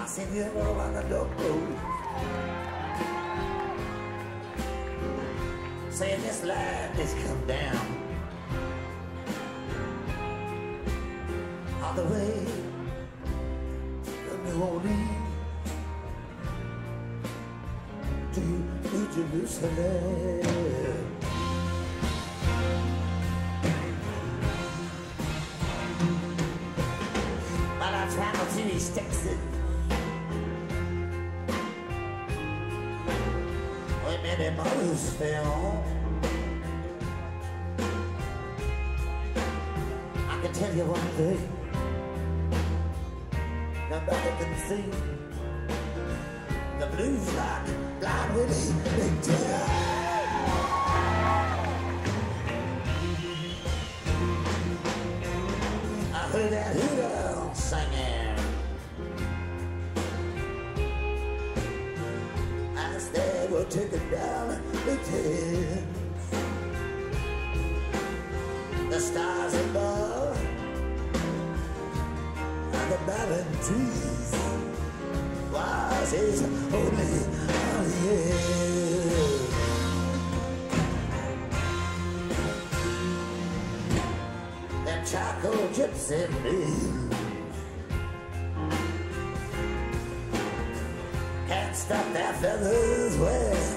I seen you on the dog road. Saying this land has come down. The way from New Orleans to New Jerusalem. But I traveled to East Texas. Where many. I can tell you one thing. Nobody can see the scene, the blues like blind Willie McTell. I heard that hooter singing. As they were taking down trees was his only yeah. Them charcoal gypsy blues can't stop their feathers well.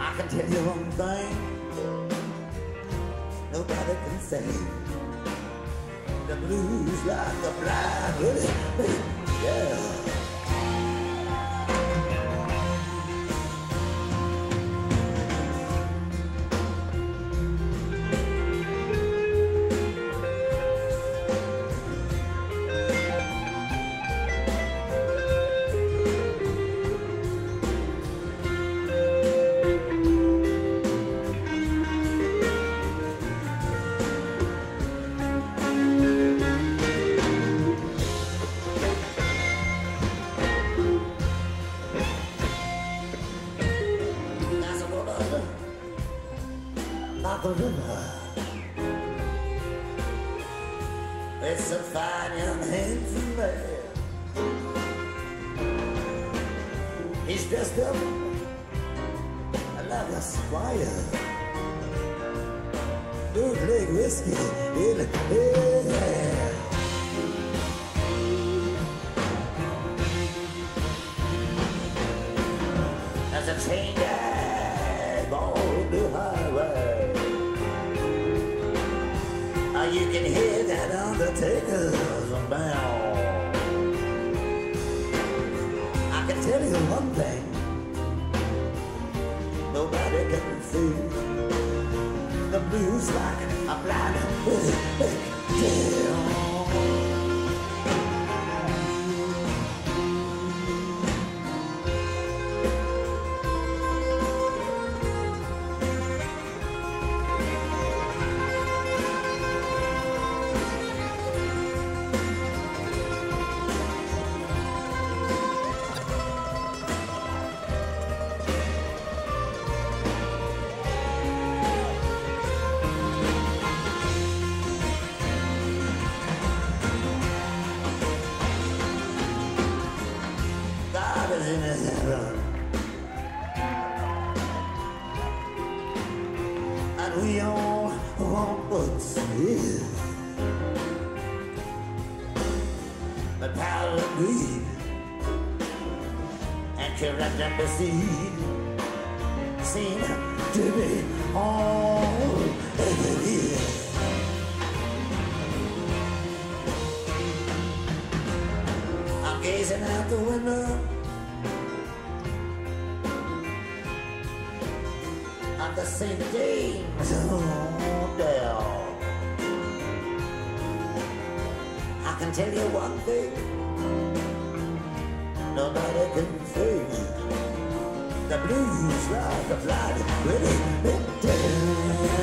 I can tell you one thing, nobody can say the blues like the blind really, yeah. The river. It's a fine young handsome man. He's dressed up like a squire. Bootleg whiskey in his hand. You can hear that undertaker's bell. I can tell you one thing. Nobody can see the blues like a blind tail. What's his. The power of greed and corrupt deceit seem to be all over here. The St. James Hotel. I can tell you one thing, nobody can say the blues like a blood really been